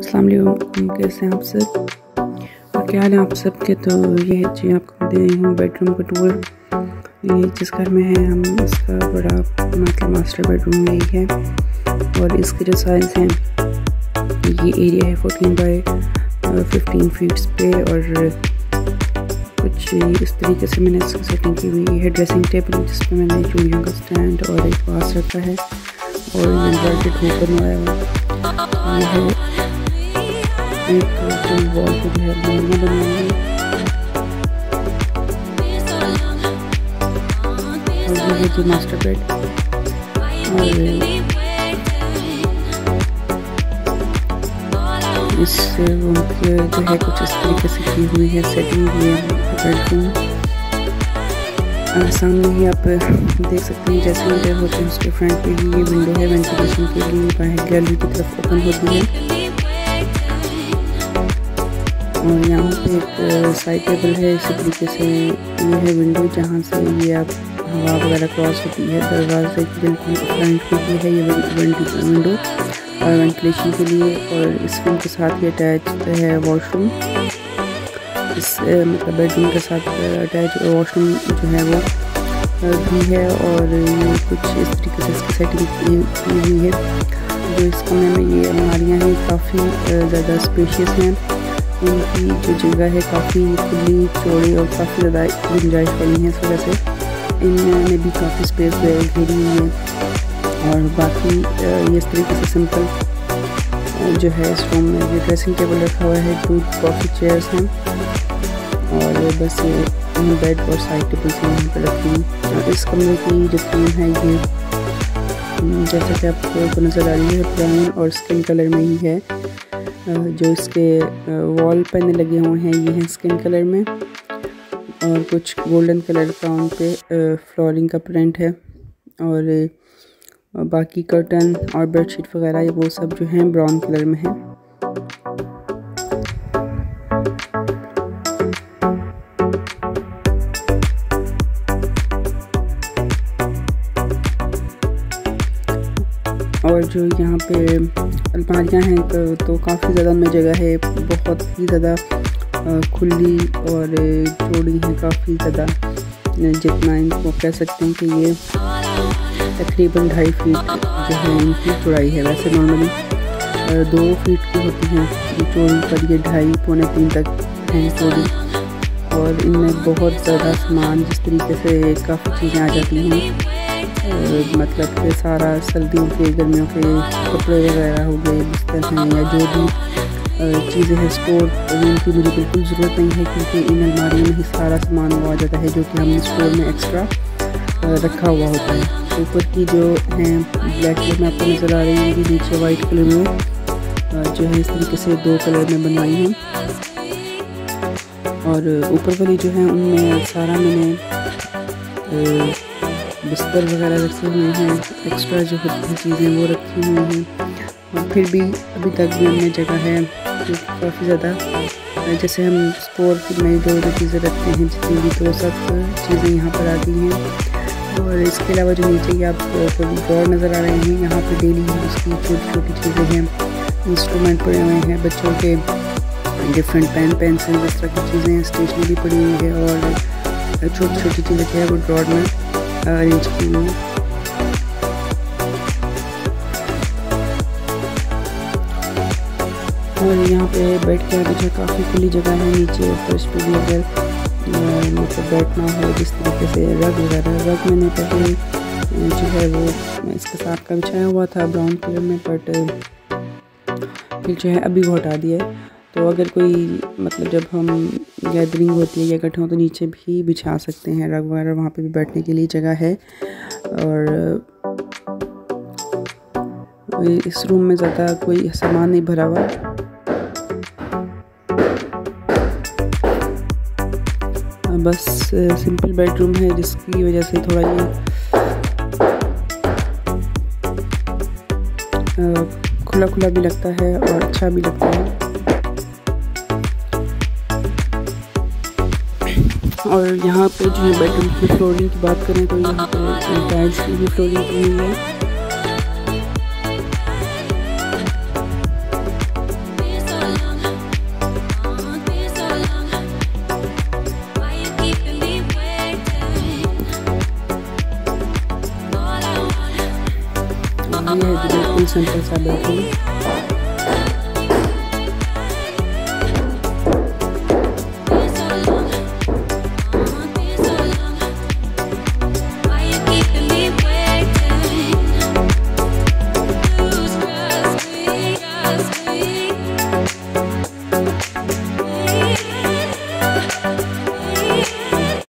अस्सलाम वालेकुम। कैसे हैं आप सब? और क्या हाल है आप सब के? तो ये जी आपको दे रही हूँ बेडरूम का टूर ये जिस घर में है हम, इसका बड़ा मतलब मास्टर बेडरूम यही है। और इसके जो साइज़ हैं, ये एरिया है फोर्टीन बाई फिफ्टीन फीट्स पे। और कुछ इस तरीके से मैंने इसकी सेटिंग की हुई है। ड्रेसिंग टेबल जिस पर मैंने चूड़ियों का स्टैंड और एक वास रखा है। और एम्ब्रॉयड बनवाया हुआ है। एक वॉल पे जो है बनाया है और ये है जो मास्टर बेड और इस रूम के जो है कुछ इस तरीके से की हुई है सेटिंग हुई है बेडरूम सामने ही आप देख सकते हैं जैसे इंटर होते हैं उसके फ्रंट पे ही ये विंडो है वेंटिलेशन के लिए बाहर गैलरी की तरफ़ ओपन होती है और यहाँ पे एक साइड टेबल है, इसी तरीके से ये है विंडो जहाँ से ये आप हवा वगैरह क्रॉस होती है। दरवाजे की बिल्कुल फ्रंट के लिए है ये विंडो और वेंटिलेशन के लिए और रूम के साथ ही अटैच है वॉशरूम इस मतलब बेडरूम के साथ अटैच वॉशरूम जो है वो भी है और ये कुछ इस तरीके से इसकी सेटिंग की हुई है। जो इस में ये अलमारियाँ हैं, काफ़ी ज़्यादा स्पेशियस हैं। इनकी जो जगह है, काफ़ी खुली, चौड़ी और काफ़ी ज़्यादा गुंजाइश वाली है इस वजह से। इनमें भी काफ़ी स्पेस घेरी हुई है। और बाकी इस तरीके से सिंपल जो है, इस रूम में ये ड्रेसिंग टेबल रखा हुआ है। टू कॉफ़ी चेयर्स हैं। और बस ये बेड और साइड टेबल्स यहाँ पर रखी हूँ इस कमरे की जो थीम है, ये जैसा कि आपको नज़र आ रही है ब्राउन और स्किन कलर में ही है। जो इसके वॉल पैनल लगे हुए हैं, ये हैं स्किन कलर में। और कुछ गोल्डन कलर का उन पे फ्लोरिंग का प्रिंट है। और बाकी कर्टन और बेडशीट वगैरह, ये वो सब जो हैं ब्राउन कलर में है। और जो यहाँ पे अलमारियाँ हैं तो, तो काफ़ी ज़्यादा उनमें जगह है। बहुत ही ज़्यादा खुली और चौड़ी है काफ़ी ज़्यादा जितना इनको कह सकते हैं कि ये तकरीबन ढाई फीट जो है इनकी चौड़ाई है। वैसे नॉर्मली दो फीट की होती हैं चौड़ी पर ये ढाई पौने तीन तक हैं चौड़ी। और इनमें बहुत ज़्यादा सामान जिस तरीके से काफ़ी चीज़ें आ जाती हैं। मतलब कि सारा सर्दियों के, गर्मियों के कपड़े वगैरह हो गए बिस्तर हैं, या जो भी चीज़ें हैं, स्टोर की मुझे बिल्कुल ज़रूरत नहीं है क्योंकि इन अलमारियों में ही सारा सामान हुआ जाता है जो कि हमने स्टोर में एक्स्ट्रा रखा हुआ होता है। ऊपर की जो है ब्लैक कलर में आपको नज़र आ रही है नीचे वाइट कलर में जो है इस तरीके से दो कलर में बनवाई हैं। और ऊपर वाली जो है, उनमें सारा मैंने बिस्तर वगैरह रखे हुए हैं एक्स्ट्रा जो होती चीज़ें वो रखी हुई हैं। और फिर भी अभी तक भी उनमें जगह है जो काफ़ी ज़्यादा जैसे हम स्टोर में जो जो चीज़ें रखते हैं, जितनी भी तो सब चीज़ें यहाँ पर आती हैं। और इसके अलावा जो नीचे की आप ड्रॉर नज़र आ रहे हैं, यहाँ पर डेली उसकी छोटी छोटी चीज़ें हैं इंस्ट्रूमेंट पड़े हुए हैं, बच्चों के डिफरेंट पेन पेंसिल इस तरह की चीज़ें स्टेशनरी पड़ी हुई है और छोटी छोटी चीज़ें जो है वो ड्रॉर में अरेंज की और यहाँ पे बैठ के जो काफ़ी खुली जगह है, नीचे फ़र्स्ट पे भी अगर मतलब बैठना हो, जिस तरीके से रग वगैरह रग मैंने पहले जो है वो इसके साथ का बिछाया हुआ था, ब्राउन कलर में, बट फिर जो है अभी वो हटा दिया है। तो अगर कोई मतलब जब हम गैदरिंग होती है या इकट्ठे हो तो नीचे भी बिछा सकते हैं। रग वगैरह वहाँ पे भी बैठने के लिए जगह है। और इस रूम में ज़्यादा कोई सामान नहीं भरा हुआ। बस सिंपल बेडरूम है, जिसकी वजह से थोड़ा ये खुला खुला भी लगता है और अच्छा भी लगता है। और यहाँ पे जो है बेडरूम की फ्लोरिंग की बात करें तो यहाँ पे टाइल्स की भी फ्लोरिंग की हुई है। ये है बिल्कुल सिंपल सा बैठे